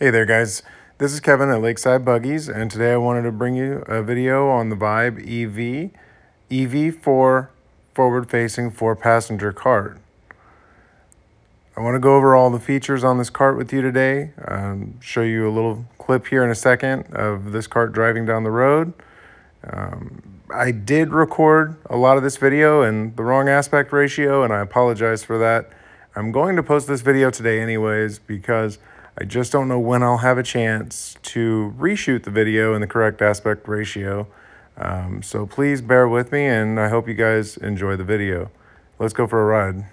Hey there guys, this is Kevin at Lakeside Buggies and today I wanted to bring you a video on the Vibe EV EV4 forward facing four passenger cart. I want to go over all the features on this cart with you today, um, show you a little clip here in a second of this cart driving down the road. Um, I did record a lot of this video in the wrong aspect ratio and I apologize for that. I'm going to post this video today anyways because I just don't know when I'll have a chance to reshoot the video in the correct aspect ratio. Um, so please bear with me and I hope you guys enjoy the video. Let's go for a ride.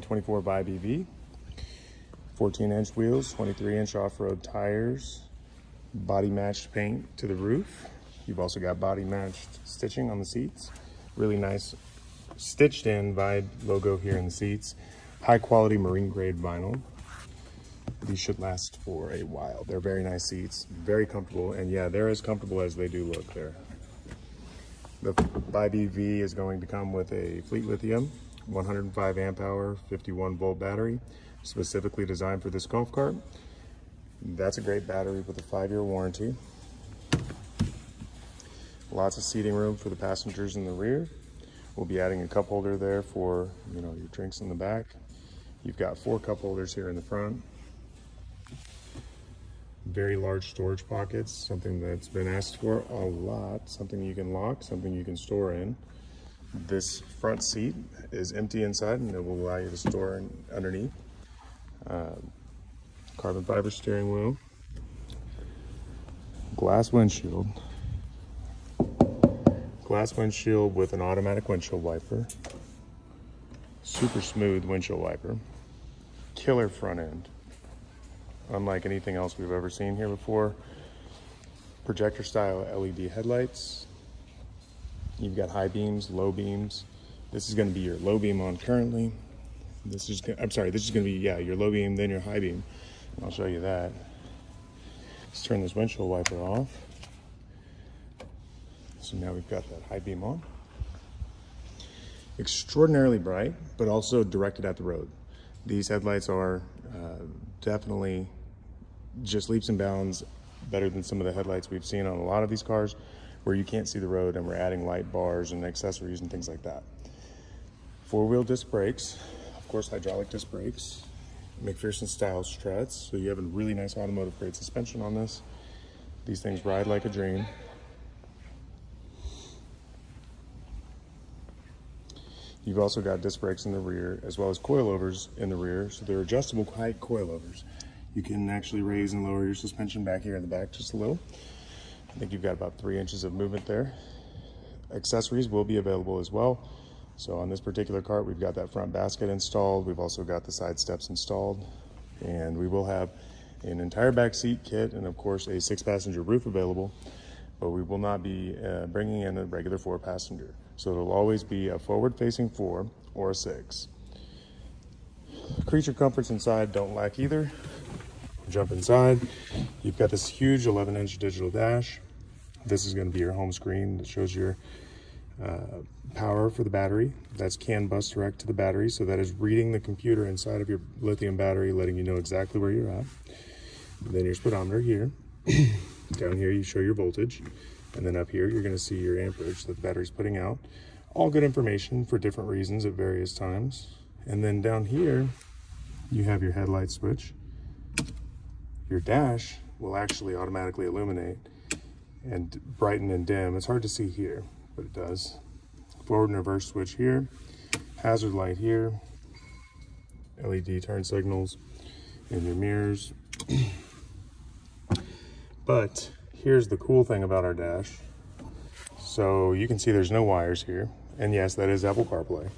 2024 Vibe EV. 14 inch wheels, 23 inch off-road tires, body matched paint to the roof. You've also got body matched stitching on the seats. Really nice stitched in Vibe logo here in the seats. High quality marine grade vinyl. These should last for a while. They're very nice seats, very comfortable. And yeah, they're as comfortable as they do look there. The EV is going to come with a Fleet Lithium 105 amp hour, 51 volt battery, specifically designed for this golf cart. That's a great battery with a five year warranty. Lots of seating room for the passengers in the rear. We'll be adding a cup holder there for, you know, your drinks in the back. You've got four cup holders here in the front. Very large storage pockets, something that's been asked for a lot, something you can lock, something you can store in. This front seat is empty inside and it will allow you to store underneath. Uh, carbon fiber steering wheel. Glass windshield. Glass windshield with an automatic windshield wiper. Super smooth windshield wiper. Killer front end. Unlike anything else we've ever seen here before. Projector style LED headlights, You've got high beams, low beams. This is going to be your low beam on currently. This is, I'm sorry, this is going to be, yeah, your low beam, then your high beam. I'll show you that. Let's turn this windshield wiper off. So now we've got that high beam on. Extraordinarily bright, but also directed at the road. These headlights are uh, definitely just leaps and bounds better than some of the headlights we've seen on a lot of these cars where you can't see the road and we're adding light bars and accessories and things like that. Four-wheel disc brakes, of course hydraulic disc brakes, MacPherson style struts, so you have a really nice automotive grade suspension on this. These things ride like a dream. You've also got disc brakes in the rear as well as coilovers in the rear, so they're adjustable height coilovers. You can actually raise and lower your suspension back here in the back just a little. I think you've got about three inches of movement there. Accessories will be available as well. So on this particular cart, we've got that front basket installed. We've also got the side steps installed. And we will have an entire back seat kit and of course a six passenger roof available, but we will not be uh, bringing in a regular four passenger. So it'll always be a forward facing four or a six. Creature comforts inside don't lack either jump inside. You've got this huge 11 inch digital dash. This is gonna be your home screen that shows your uh, power for the battery. That's CAN bus direct to the battery. So that is reading the computer inside of your lithium battery, letting you know exactly where you're at. And then your speedometer here. Down here, you show your voltage. And then up here, you're gonna see your amperage that the battery's putting out. All good information for different reasons at various times. And then down here, you have your headlight switch your dash will actually automatically illuminate and brighten and dim. It's hard to see here, but it does. Forward and reverse switch here, hazard light here, LED turn signals in your mirrors. but here's the cool thing about our dash. So you can see there's no wires here. And yes, that is Apple CarPlay.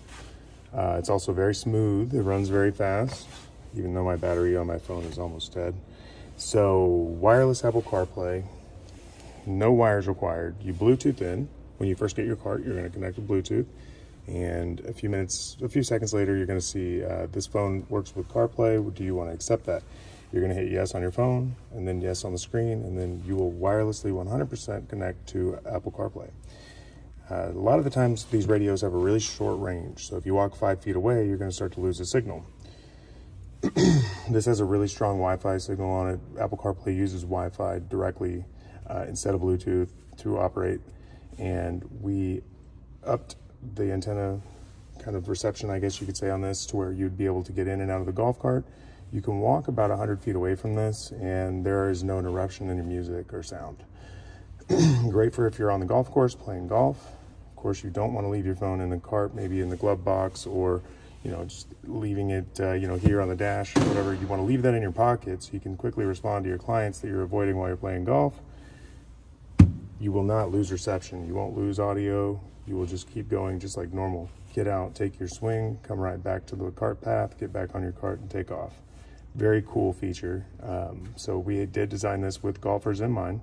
Uh, it's also very smooth. It runs very fast, even though my battery on my phone is almost dead. So wireless Apple CarPlay, no wires required. You Bluetooth in. When you first get your cart, you're gonna connect with Bluetooth And a few minutes, a few seconds later, you're going to see uh, this phone works with CarPlay. Do you want to accept that? You're going to hit yes on your phone and then yes on the screen, and then you will wirelessly 100% connect to Apple CarPlay. Uh, a lot of the times, these radios have a really short range. So if you walk five feet away, you're going to start to lose the signal. this has a really strong Wi-Fi signal on it. Apple CarPlay uses Wi-Fi directly uh, instead of Bluetooth to operate. And we upped the antenna kind of reception, I guess you could say, on this to where you'd be able to get in and out of the golf cart. You can walk about 100 feet away from this, and there is no interruption in your music or sound. Great for if you're on the golf course playing golf. Of course, you don't want to leave your phone in the cart, maybe in the glove box, or you know, just leaving it, uh, you know, here on the dash or whatever. You want to leave that in your pocket so you can quickly respond to your clients that you're avoiding while you're playing golf. You will not lose reception. You won't lose audio you will just keep going just like normal. Get out, take your swing, come right back to the cart path, get back on your cart and take off. Very cool feature. Um, so we did design this with golfers in mind.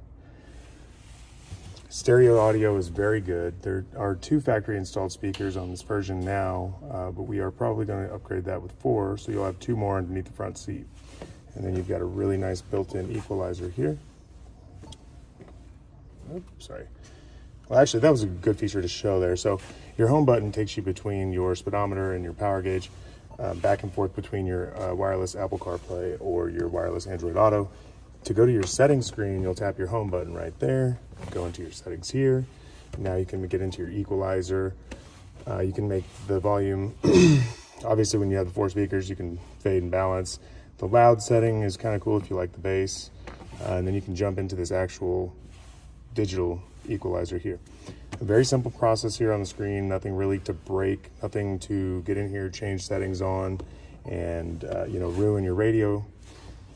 Stereo audio is very good. There are two factory installed speakers on this version now, uh, but we are probably going to upgrade that with four, so you'll have two more underneath the front seat. And then you've got a really nice built-in equalizer here. Oops, sorry. Well, actually, that was a good feature to show there. So your home button takes you between your speedometer and your power gauge, uh, back and forth between your uh, wireless Apple CarPlay or your wireless Android Auto. To go to your settings screen, you'll tap your home button right there, go into your settings here. Now you can get into your equalizer. Uh, you can make the volume, obviously when you have the four speakers, you can fade and balance. The loud setting is kind of cool if you like the bass. Uh, and then you can jump into this actual digital equalizer here. A very simple process here on the screen, nothing really to break, nothing to get in here, change settings on, and uh, you know, ruin your radio.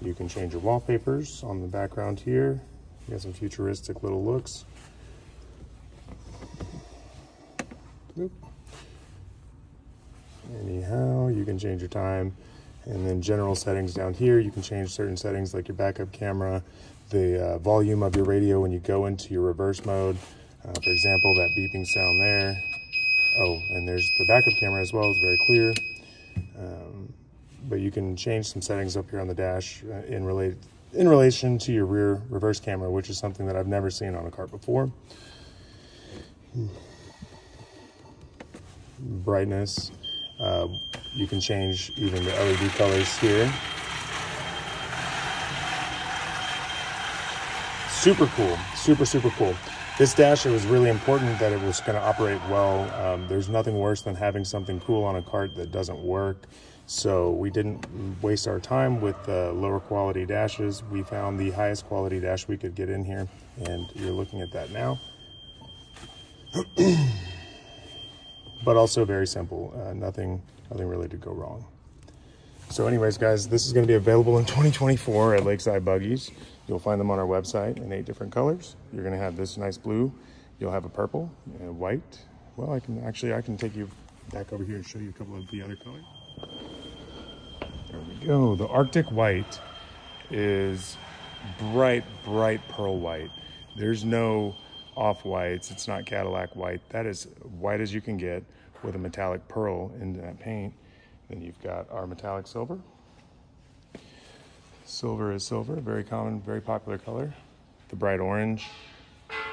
You can change your wallpapers on the background here. You got some futuristic little looks. Anyhow, you can change your time. And then general settings down here, you can change certain settings like your backup camera, the uh, volume of your radio when you go into your reverse mode. Uh, for example, that beeping sound there. Oh, and there's the backup camera as well, it's very clear. Um, but you can change some settings up here on the dash uh, in, relate, in relation to your rear reverse camera, which is something that I've never seen on a cart before. Brightness, uh, you can change even the LED colors here. super cool, super, super cool. This dash, it was really important that it was going to operate well. Um, there's nothing worse than having something cool on a cart that doesn't work. So we didn't waste our time with uh, lower quality dashes. We found the highest quality dash we could get in here, and you're looking at that now. but also very simple, uh, nothing, nothing really to go wrong. So anyways, guys, this is going to be available in 2024 at Lakeside Buggies. You'll find them on our website in eight different colors. You're going to have this nice blue. You'll have a purple, and a white. Well, I can actually, I can take you back over here and show you a couple of the other colors. There we go. The Arctic White is bright, bright pearl white. There's no off-whites. It's not Cadillac white. That is white as you can get with a metallic pearl in that paint. Then you've got our metallic silver. Silver is silver, very common, very popular color. The bright orange,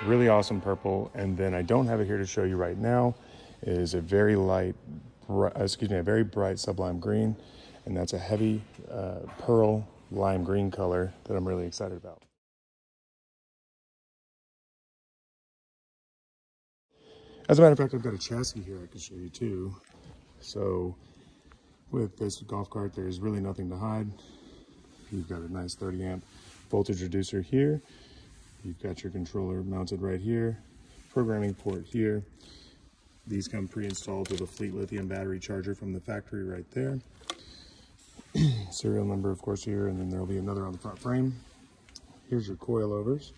really awesome purple. And then I don't have it here to show you right now, is a very light, uh, excuse me, a very bright sublime green. And that's a heavy uh, pearl lime green color that I'm really excited about. As a matter of fact, I've got a chassis here I can show you too. So with this golf cart, there's really nothing to hide. You've got a nice 30 amp voltage reducer here. You've got your controller mounted right here, programming port here. These come pre-installed with a Fleet lithium battery charger from the factory right there. Serial number, of course, here, and then there'll be another on the front frame. Here's your coilovers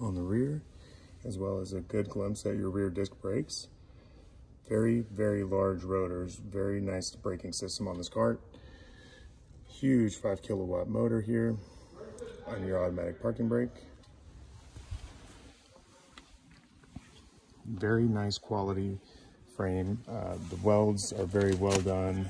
on the rear, as well as a good glimpse at your rear disc brakes. Very, very large rotors, very nice braking system on this cart. Huge five kilowatt motor here on your automatic parking brake. Very nice quality frame. Uh, the welds are very well done.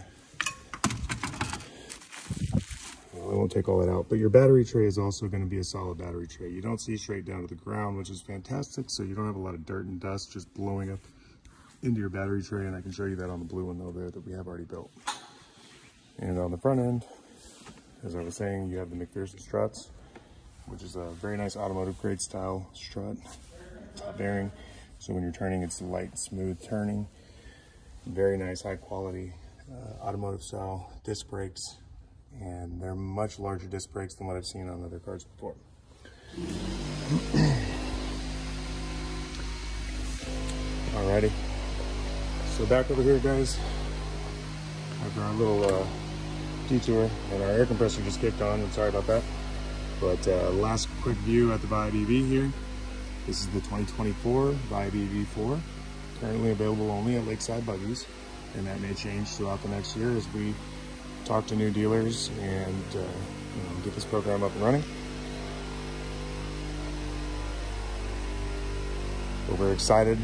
Well, I won't take all that out, but your battery tray is also going to be a solid battery tray. You don't see straight down to the ground, which is fantastic, so you don't have a lot of dirt and dust just blowing up into your battery tray, and I can show you that on the blue one over there that we have already built. And on the front end, as I was saying, you have the MacPherson struts, which is a very nice automotive grade style strut, top bearing. So when you're turning, it's light, smooth turning. Very nice, high quality uh, automotive style disc brakes. And they're much larger disc brakes than what I've seen on other cars before. Alrighty. So back over here, guys. After our little uh, detour and our air compressor just kicked on. I'm sorry about that. But uh, last quick view at the Vibe EV here. This is the 2024 Vibe EV4, currently available only at Lakeside Buggies, and that may change throughout the next year as we talk to new dealers and uh, you know, get this program up and running. But we're excited.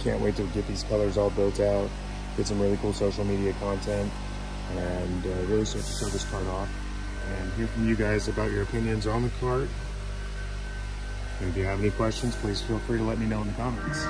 Can't wait to get these colors all built out, get some really cool social media content, and uh, really start to show this cart off and hear from you guys about your opinions on the cart if you have any questions, please feel free to let me know in the comments.